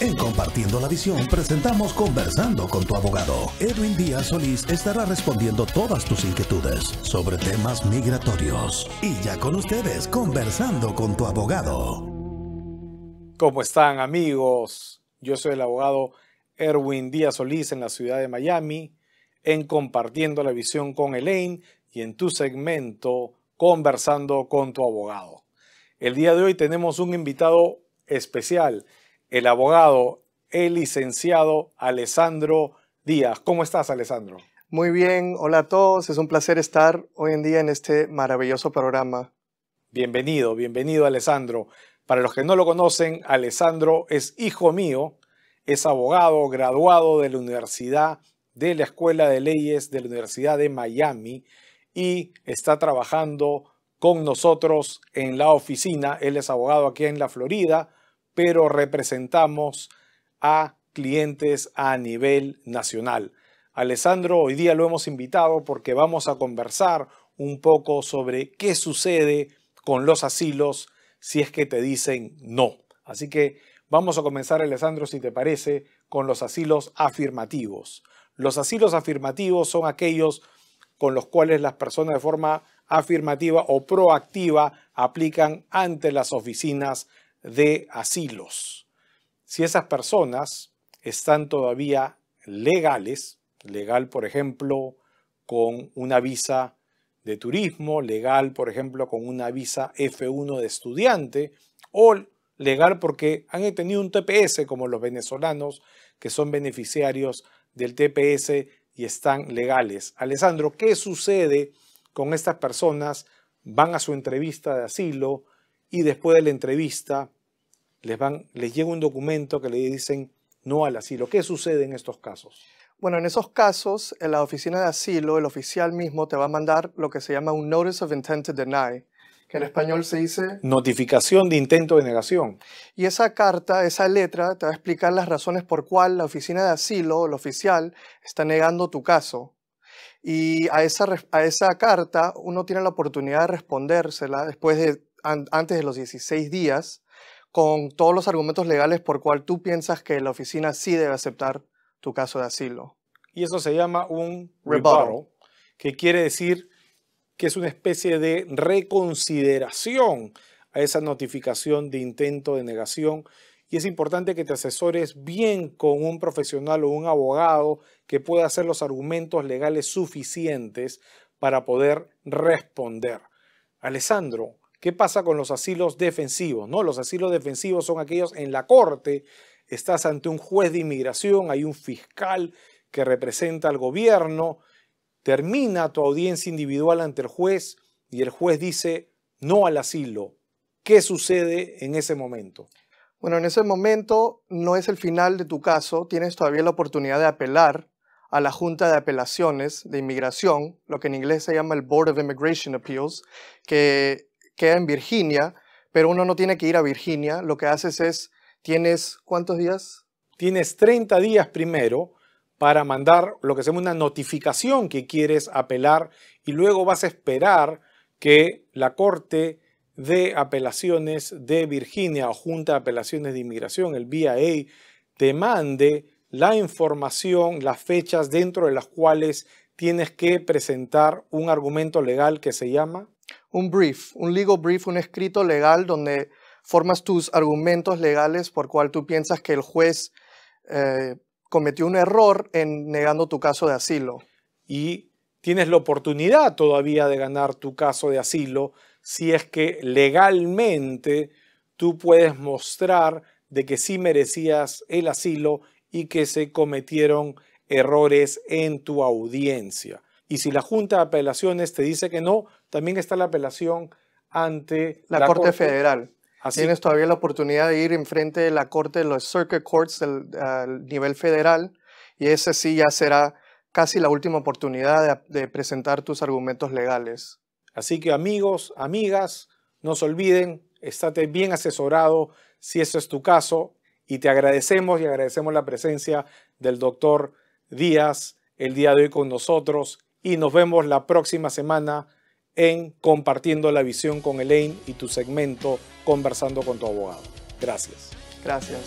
En Compartiendo la Visión presentamos Conversando con tu abogado. Edwin Díaz Solís estará respondiendo todas tus inquietudes sobre temas migratorios. Y ya con ustedes, Conversando con tu abogado. ¿Cómo están amigos? Yo soy el abogado Erwin Díaz Solís en la ciudad de Miami, en Compartiendo la Visión con Elaine y en tu segmento Conversando con tu abogado. El día de hoy tenemos un invitado especial el abogado, el licenciado Alessandro Díaz. ¿Cómo estás, Alessandro? Muy bien, hola a todos. Es un placer estar hoy en día en este maravilloso programa. Bienvenido, bienvenido, Alessandro. Para los que no lo conocen, Alessandro es hijo mío, es abogado graduado de la Universidad de la Escuela de Leyes de la Universidad de Miami y está trabajando con nosotros en la oficina. Él es abogado aquí en la Florida pero representamos a clientes a nivel nacional. Alessandro, hoy día lo hemos invitado porque vamos a conversar un poco sobre qué sucede con los asilos si es que te dicen no. Así que vamos a comenzar, Alessandro, si te parece, con los asilos afirmativos. Los asilos afirmativos son aquellos con los cuales las personas de forma afirmativa o proactiva aplican ante las oficinas de asilos. Si esas personas están todavía legales, legal por ejemplo con una visa de turismo, legal por ejemplo con una visa F1 de estudiante o legal porque han tenido un TPS como los venezolanos que son beneficiarios del TPS y están legales. Alessandro, ¿qué sucede con estas personas? Van a su entrevista de asilo, y después de la entrevista les, van, les llega un documento que le dicen no al asilo. ¿Qué sucede en estos casos? Bueno, en esos casos, en la oficina de asilo, el oficial mismo te va a mandar lo que se llama un Notice of Intent to Deny, que en español se dice... Notificación de intento de negación. Y esa carta, esa letra, te va a explicar las razones por cuál la oficina de asilo, el oficial, está negando tu caso. Y a esa, a esa carta uno tiene la oportunidad de respondérsela después de antes de los 16 días con todos los argumentos legales por cual tú piensas que la oficina sí debe aceptar tu caso de asilo. Y eso se llama un rebuttal, que quiere decir que es una especie de reconsideración a esa notificación de intento de negación. Y es importante que te asesores bien con un profesional o un abogado que pueda hacer los argumentos legales suficientes para poder responder. Alessandro, ¿Qué pasa con los asilos defensivos? ¿no? Los asilos defensivos son aquellos en la corte, estás ante un juez de inmigración, hay un fiscal que representa al gobierno, termina tu audiencia individual ante el juez y el juez dice no al asilo. ¿Qué sucede en ese momento? Bueno, en ese momento no es el final de tu caso, tienes todavía la oportunidad de apelar a la Junta de Apelaciones de Inmigración, lo que en inglés se llama el Board of Immigration Appeals, que queda en Virginia, pero uno no tiene que ir a Virginia. Lo que haces es, tienes, ¿cuántos días? Tienes 30 días primero para mandar lo que se llama una notificación que quieres apelar y luego vas a esperar que la Corte de Apelaciones de Virginia o Junta de Apelaciones de Inmigración, el BIA, te mande la información, las fechas dentro de las cuales tienes que presentar un argumento legal que se llama un brief, un legal brief, un escrito legal donde formas tus argumentos legales por cual tú piensas que el juez eh, cometió un error en negando tu caso de asilo. Y tienes la oportunidad todavía de ganar tu caso de asilo si es que legalmente tú puedes mostrar de que sí merecías el asilo y que se cometieron errores en tu audiencia. Y si la Junta de Apelaciones te dice que no, también está la apelación ante la, Corte, Federal. Tienes todavía la oportunidad de ir enfrente de la Corte de los Circuit Courts del nivel federal y ese sí ya será casi la última oportunidad de, de presentar tus argumentos legales. Así que amigos, amigas, no se olviden, estate bien asesorado si eso es tu caso y te agradecemos y agradecemos la presencia del doctor Díaz el día de hoy con nosotros y nos vemos la próxima semana en Compartiendo la Visión con Elaine y tu segmento Conversando con tu abogado. Gracias. Gracias.